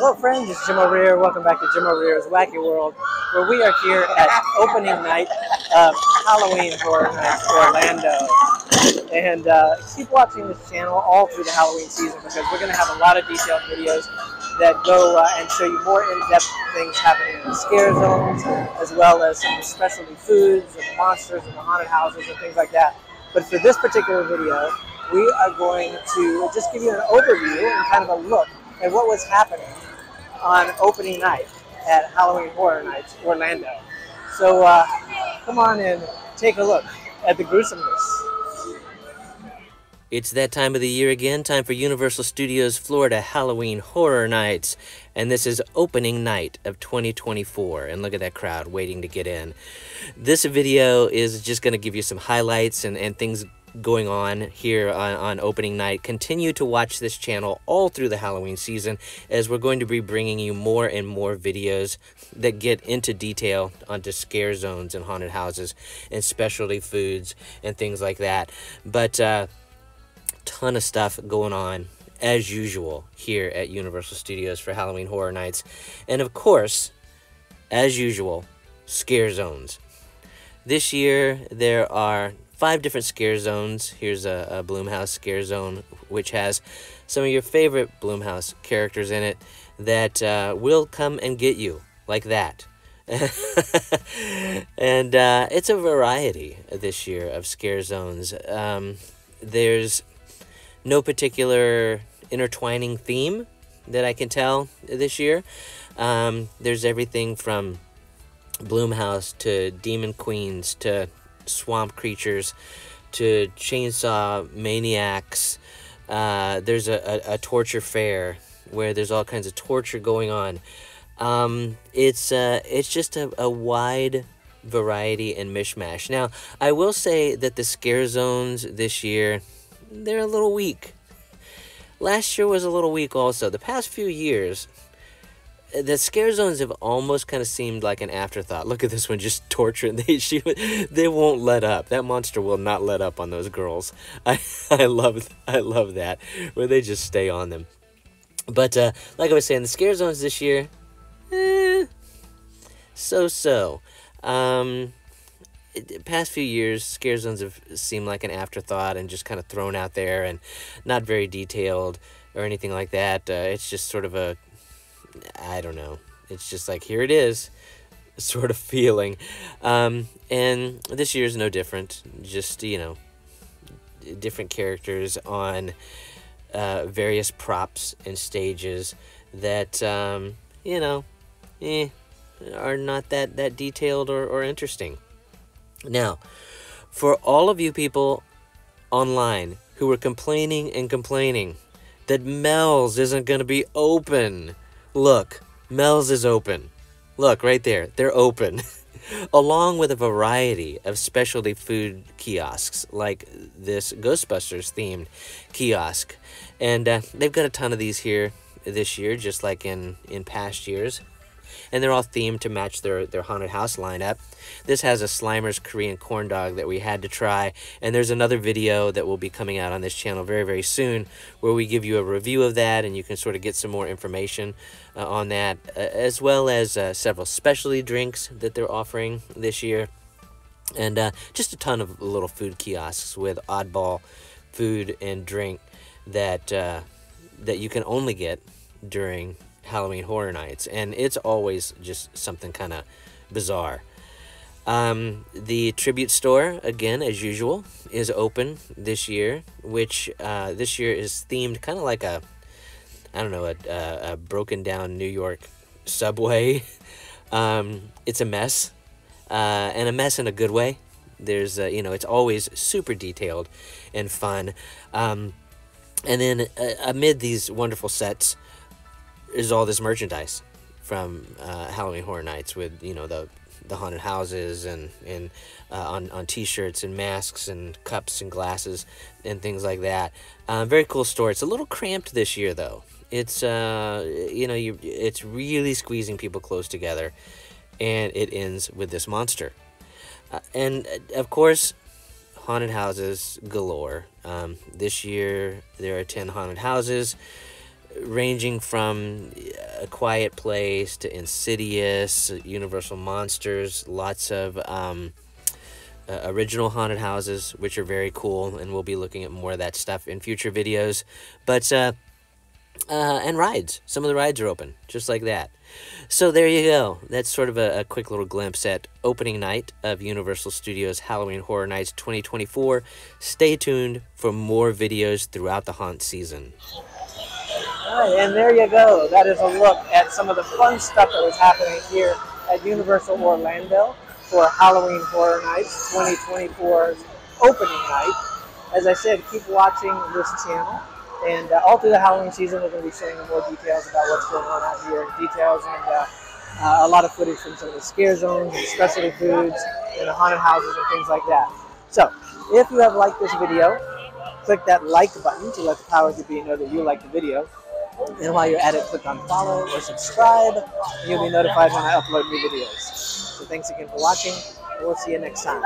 Hello, friends. It's Jim O'Rear. Welcome back to Jim O'Rear's Wacky World, where we are here at opening night of Halloween Horror Nights Orlando. And uh, keep watching this channel all through the Halloween season because we're going to have a lot of detailed videos that go uh, and show you more in-depth things happening in the scare zones, as well as some specialty foods and the monsters and the haunted houses and things like that. But for this particular video, we are going to just give you an overview and kind of a look at what was happening on opening night at Halloween Horror Nights Orlando. So uh, come on and take a look at the gruesomeness. It's that time of the year again, time for Universal Studios Florida Halloween Horror Nights. And this is opening night of 2024. And look at that crowd waiting to get in. This video is just going to give you some highlights and, and things going on here on, on opening night. Continue to watch this channel all through the Halloween season as we're going to be bringing you more and more videos that get into detail onto scare zones and haunted houses and specialty foods and things like that. But uh, ton of stuff going on as usual here at Universal Studios for Halloween Horror Nights. And of course, as usual, scare zones. This year there are five different scare zones. Here's a, a Blumhouse scare zone, which has some of your favorite Blumhouse characters in it that uh, will come and get you, like that. and uh, it's a variety this year of scare zones. Um, there's no particular intertwining theme that I can tell this year. Um, there's everything from Blumhouse to Demon Queens to swamp creatures to chainsaw maniacs. Uh, there's a, a, a, torture fair where there's all kinds of torture going on. Um, it's uh, it's just a, a wide variety and mishmash. Now, I will say that the scare zones this year, they're a little weak. Last year was a little weak also. The past few years, the scare zones have almost kind of seemed like an afterthought. Look at this one, just torturing. They she, they won't let up. That monster will not let up on those girls. I I love I love that where they just stay on them. But uh, like I was saying, the scare zones this year, eh, so so. Um, past few years, scare zones have seemed like an afterthought and just kind of thrown out there and not very detailed or anything like that. Uh, it's just sort of a I don't know. It's just like here it is, sort of feeling. Um, and this year is no different. Just you know, different characters on uh, various props and stages that um, you know, eh, are not that that detailed or, or interesting. Now, for all of you people online who were complaining and complaining that Mel's isn't going to be open Look, Mel's is open. Look, right there. They're open. Along with a variety of specialty food kiosks, like this Ghostbusters themed kiosk. And uh, they've got a ton of these here this year, just like in, in past years and they're all themed to match their, their haunted house lineup. This has a Slimer's Korean corn dog that we had to try, and there's another video that will be coming out on this channel very, very soon where we give you a review of that and you can sort of get some more information uh, on that, uh, as well as uh, several specialty drinks that they're offering this year. And uh, just a ton of little food kiosks with oddball food and drink that uh, that you can only get during Halloween Horror Nights, and it's always just something kind of bizarre. Um, the tribute store, again, as usual, is open this year, which uh, this year is themed kind of like a, I don't know, a, a, a broken down New York subway. um, it's a mess, uh, and a mess in a good way. There's, uh, you know, it's always super detailed and fun. Um, and then uh, amid these wonderful sets, is all this merchandise from uh, Halloween Horror Nights with you know the the haunted houses and and uh, on on T-shirts and masks and cups and glasses and things like that. Uh, very cool store. It's a little cramped this year though. It's uh you know you it's really squeezing people close together, and it ends with this monster. Uh, and uh, of course, haunted houses galore. Um, this year there are ten haunted houses ranging from A Quiet Place to Insidious, Universal Monsters, lots of um, uh, original haunted houses, which are very cool, and we'll be looking at more of that stuff in future videos. But, uh, uh, and rides. Some of the rides are open, just like that. So there you go. That's sort of a, a, quick little glimpse at opening night of Universal Studios Halloween Horror Nights 2024. Stay tuned for more videos throughout the haunt season. Right, and there you go. That is a look at some of the fun stuff that was happening here at Universal Orlando for Halloween Horror Nights 2024's opening night. As I said, keep watching this channel. And uh, all through the Halloween season, we're going to be showing more details about what's going on out here, details and uh, uh, a lot of footage from some of the scare zones and specialty foods and the haunted houses and things like that. So, if you have liked this video, click that like button to let the powers that be know that you like the video. And while you're at it, click on follow or subscribe, and you'll be notified when I upload new videos. So thanks again for watching, and we'll see you next time.